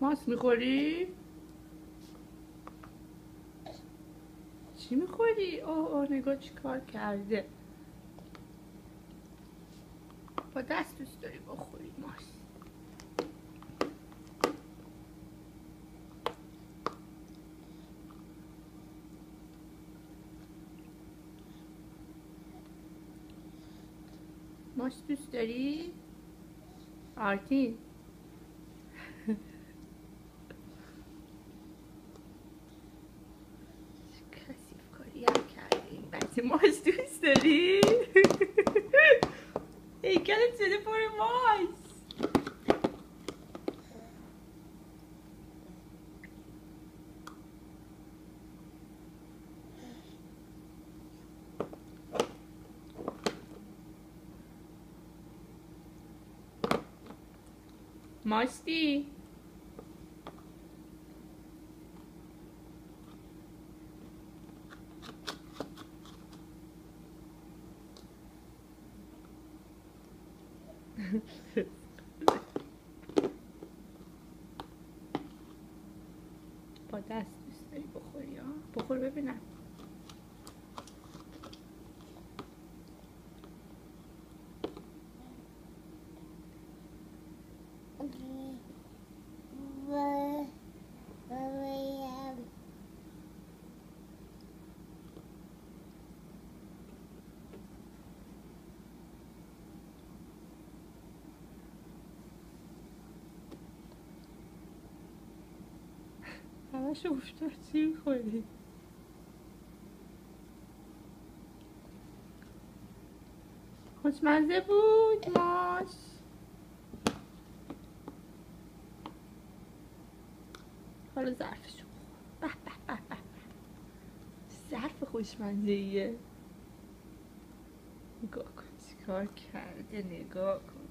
ماست می‌خوری؟ چی می‌خوری؟ اوه اوه نگاه چی کار کرده با دست دوست داری بخوری ماست ماست دوست داری؟ آرتین Demais do istedi. Heykelin seni koymaz. Musty. با دست دوست داری بخوری ها بخور ببینم. همش افتاد چی می‌خوری خوشمزه بود ماش. حالا ظرفشو ظرف خوشمزه ایه نگاه کن چیکار کرده نگاه کن.